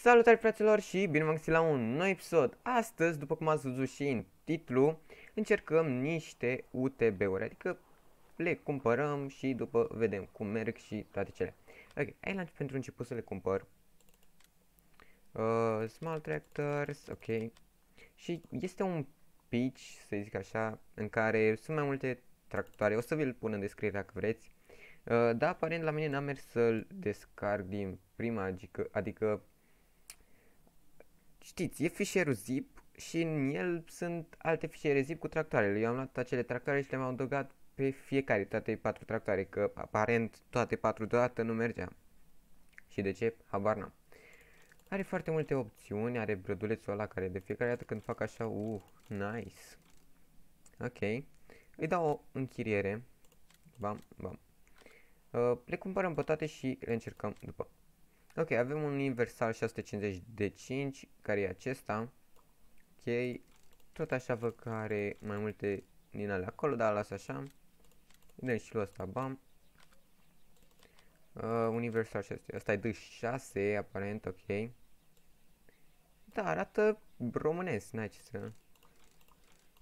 Salutare fraților și bine v-am găsit la un nou episod. Astăzi, după cum ați văzut și în titlu, încercăm niște UTB-uri, adică le cumpărăm și după vedem cum merg și toate cele. Ok, hai la pentru început să le cumpăr. Uh, small tractors, ok. Și este un pitch, să zic așa, în care sunt mai multe tractoare. O să vi-l pun în descriere dacă vreți. Uh, da, aparent la mine n-am mers să-l descarc din prima, adică, adică știți, e fișierul zip și în el sunt alte fișiere zip cu tractoarele. Eu am luat acele tractoare și le-am adăugat pe fiecare, toate patru tractoare, că aparent toate patru deodată nu mergea. Și de ce? Habar n-am. Are foarte multe opțiuni, are brădulețul ăla care de fiecare dată când fac așa, uh, nice. Ok. Îi dau o închiriere. Bam, bam. Uh, le cumpărăm pe toate și le încercăm după. Ok, avem un universal 650 de 5, care e acesta. Ok, tot așa văd că are mai multe din alea acolo, dar las așa. Dăm și lui ăsta, bam. Uh, universal 600, ăsta e de 6, aparent, ok. Da, arată românesc, n-ai ce să...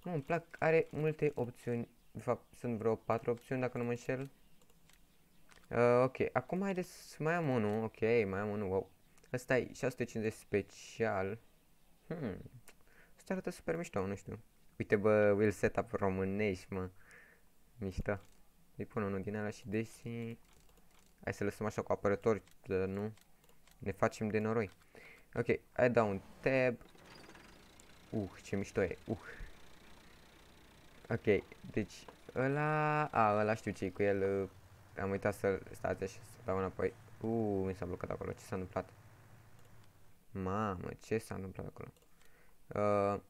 Nu, îmi plac, are multe opțiuni, de fapt sunt vreo 4 opțiuni dacă nu mă înșel. Uh, ok, acum haideți să mai am unul, ok, mai am unul, wow. Asta e 650 special. Hmm, asta arată super mișto, nu știu. Uite bă, will setup românești, mă. Mișto. Îi pun unul din ala și desi. Hai să lăsăm așa cu apărători, dar nu. Ne facem de noroi. Ok, hai dau un tab. Uh, ce mișto e, uh. Ok, deci ăla, a, ăla știu ce cu el, uh, am uitat să stați așa, să dau înapoi. Uuu, mi s-a blocat acolo. Ce s-a întâmplat? Mamă, ce s-a întâmplat acolo? Uh,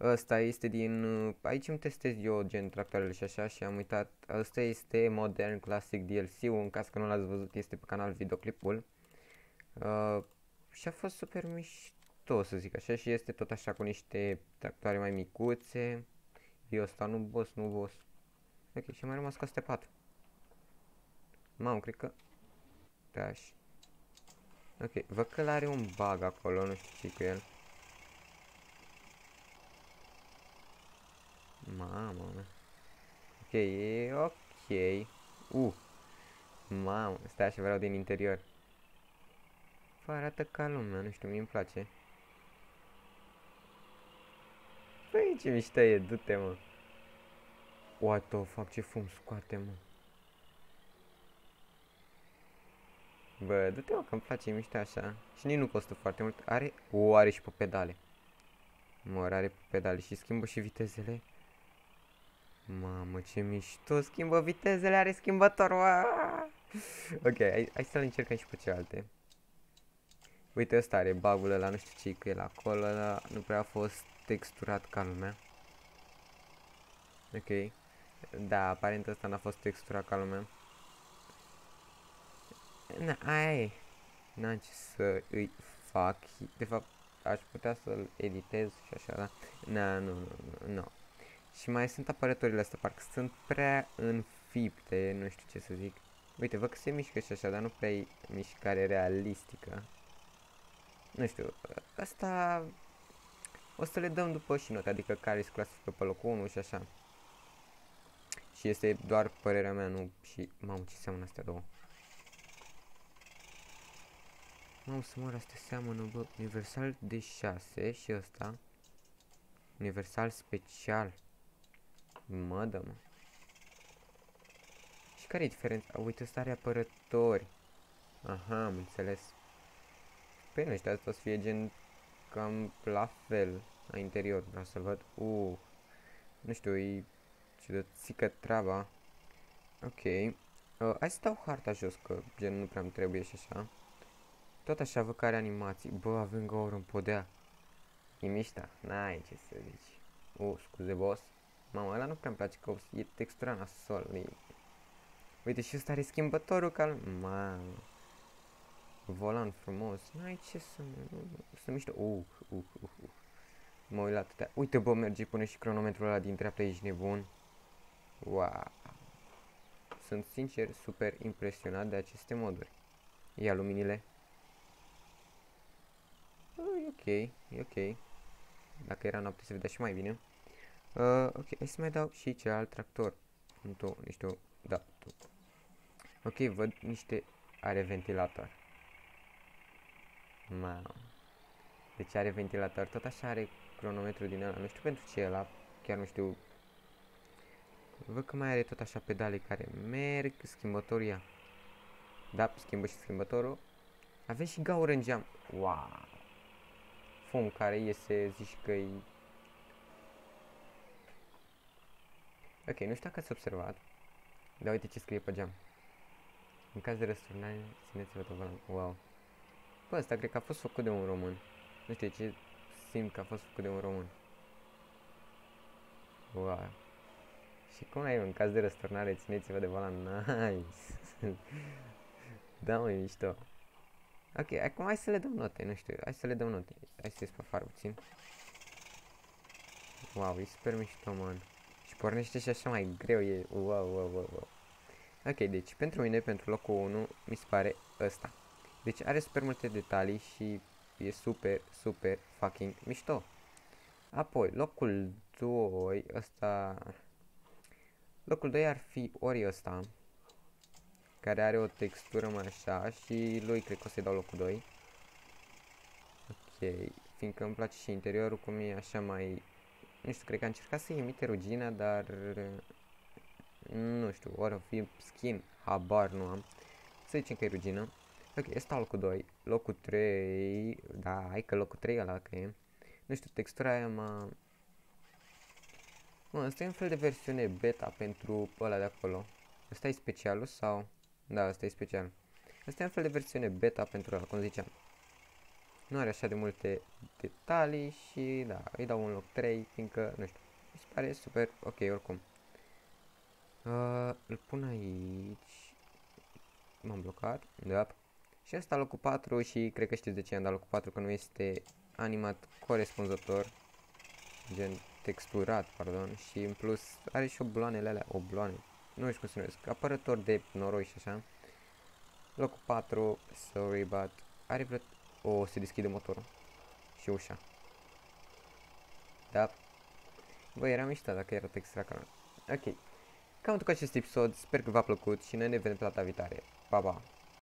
ăsta este din... Uh, aici îmi testez eu gen tractoarele și așa și am uitat. Ăsta este Modern Classic DLC-ul, în caz că nu l-ați văzut, este pe canal videoclipul. Uh, și a fost super mișto, să zic așa, și este tot așa cu niște tractoare mai micuțe. Eu ăsta nu boss, nu boss. Ok, și am mai rămas cu astea patru. Mamă, cred că... Dash. Ok, văd că are un bug acolo, nu știu ce cu el. Mamă. Ok, e ok. Uh. Mamă, stai așa, vreau din interior. Păi arată ca lumea, nu știu, mi-mi place. Păi ce mișto e, du-te mă. What the fuck, ce fum scoate mă. Bă, du-te mă, că-mi place mișto așa. Și nici nu costă foarte mult. Are, o, are și pe pedale. Mă, are pe pedale și schimbă și vitezele. Mamă, ce mișto, schimbă vitezele, are schimbător, Aaaa! Ok, hai, hai să-l încercăm și pe celelalte. Uite, ăsta are bagul ăla, nu știu ce cu el acolo, ăla nu prea a fost texturat ca lumea. Ok. Da, aparent ăsta n-a fost texturat ca lumea. Na, ai. N-am ce să îi fac. De fapt, aș putea să-l editez și așa, da? Na, nu, nu, nu, nu. Și mai sunt apărătorile astea, parcă sunt prea înfipte, nu știu ce să zic. Uite, văd că se mișcă și așa, dar nu prea e mișcare realistică. Nu știu, asta o să le dăm după și note, adică care se clasifică pe locul 1 și așa. Și este doar părerea mea, nu și... Mamă, ce seamănă astea două. Mamă, să mă astea seamănă, bă, universal de 6 și ăsta. Universal special. Mă dă, mă. Și care e diferența? Uite, ăsta are apărători. Aha, am înțeles. Păi nu știu, asta o să fie gen cam la fel la interior, vreau să văd. Uh, nu știu, e ce de țică treaba. Ok. Uh, hai să dau harta jos, că gen nu prea îmi trebuie și așa. Tot așa văd care animații. Bă, avem gaură în podea. E mișta. N-ai ce să zici. Uh, scuze, boss. Mamă, ăla nu prea-mi place că e textura nasol. E... Uite, și ăsta are schimbătorul cal... Mamă. Volan frumos. N-ai ce să... Să mișto. Uh, uh, uh, uh. Mă uit la atâtea. Uite, bă, merge, pune și cronometrul ăla din dreapta, ești nebun. Wow. Sunt sincer super impresionat de aceste moduri. Ia luminile. E ok. Dacă era noapte se vedea și mai bine. Uh, ok, hai să mai dau și celălalt tractor. Nu, niște, da, tu. Ok, văd niște are ventilator. Mamă. Deci are ventilator, tot așa are cronometru din ăla. Nu știu pentru ce ăla, chiar nu știu. Văd că mai are tot așa pedale care merg, schimbătorul ia. Da, schimbă și schimbătorul. Avem și gaură în geam. Wow. Fum care iese, zici că e... Ok, nu știu dacă ați observat. Dar uite ce scrie pe geam. În caz de răsturnare, țineți-vă de volan. Wow. Bă, ăsta cred că a fost făcut de un român. Nu știu ce simt că a fost făcut de un român. Wow. Și cum ai în caz de răsturnare, țineți-vă de volan. Nice. da, mă, mișto. Ok, acum hai să le dăm note, nu știu, hai să le dăm note. Hai să pe far puțin. Wow, e super mișto, man. Și pornește și așa mai greu, e wow, wow, wow, wow. Ok, deci pentru mine, pentru locul 1, mi se pare ăsta. Deci are super multe detalii și e super, super fucking mișto. Apoi, locul 2, ăsta... Locul 2 ar fi ori ăsta, care are o textură mai așa și lui cred că o să-i dau locul 2. Ok, fiindcă îmi place și interiorul cum e așa mai... Nu știu, cred că a încercat să imite rugina, dar... Nu știu, ori o fi skin, habar nu am. Să zicem că e rugină. Ok, este locul 2. Locul 3... Da, hai că locul 3 ăla că e. Nu știu, textura aia m-a... Mă, asta e un fel de versiune beta pentru ăla de acolo. Asta e specialul sau... Da, asta e special. Asta e un fel de versiune beta pentru ăla, cum ziceam. Nu are așa de multe detalii și da, îi dau un loc 3, fiindcă, nu știu, mi se pare super ok oricum. Uh, îl pun aici. M-am blocat. Da. Și asta locul 4 și cred că știți de ce am dat locul 4, că nu este animat corespunzător, gen texturat, pardon, și în plus are și obloanele alea, obloane, nu știu cum se numesc, apărător de noroi și așa. Locul 4, sorry, but are vreo... O, se deschide motorul și ușa. Da. Bă, era mișto dacă era textura ca Ok. Cam tot cu acest episod, sper că v-a plăcut și noi ne vedem pe data viitoare. Pa, pa!